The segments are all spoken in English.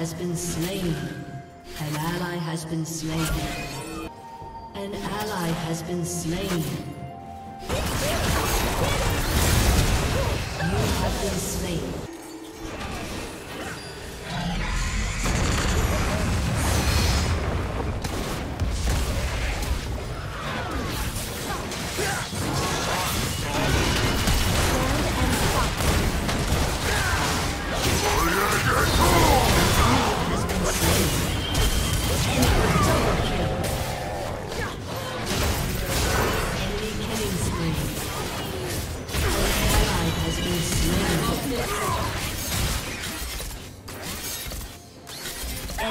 has been slain. An ally has been slain. An ally has been slain. You have been slain.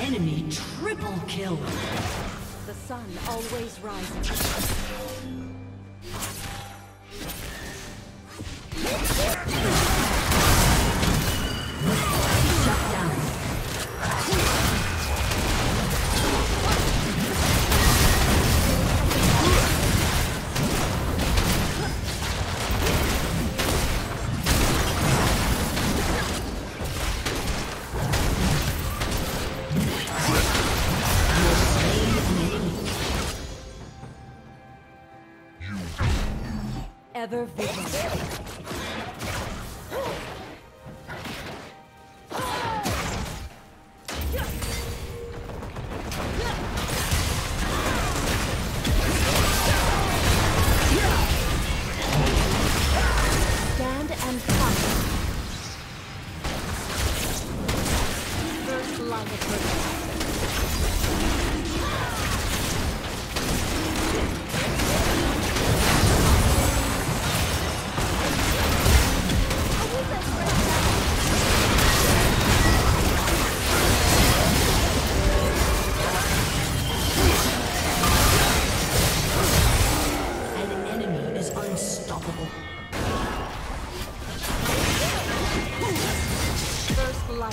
Enemy triple kill. The sun always rises. Ever vigilant.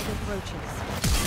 approaches.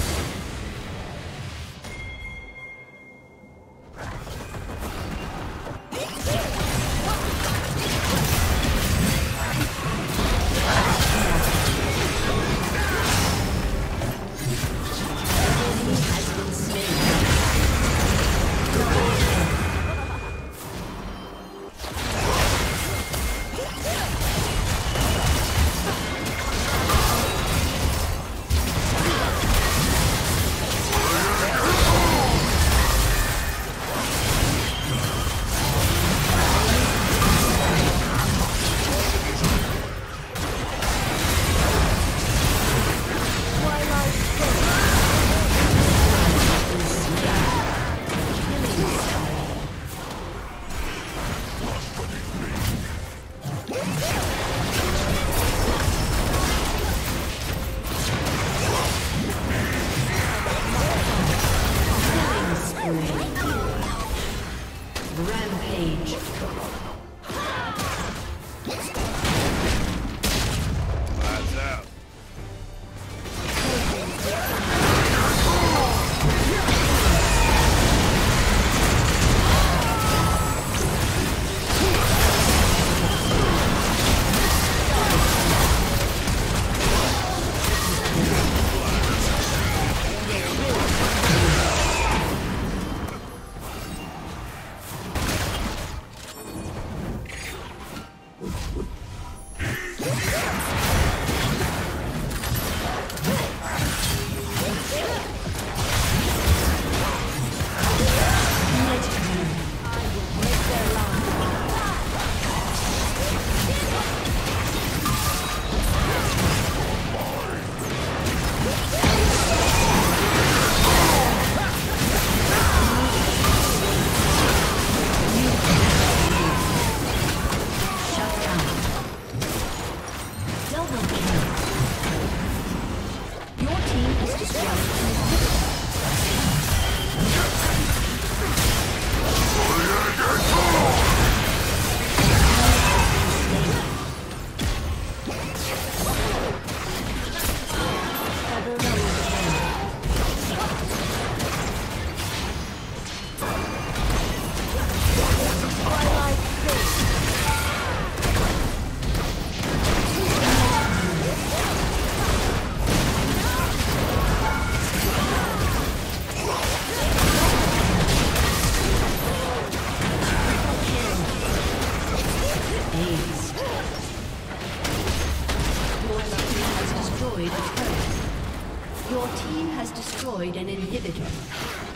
destroyed turret. Your team has destroyed an inhibitor.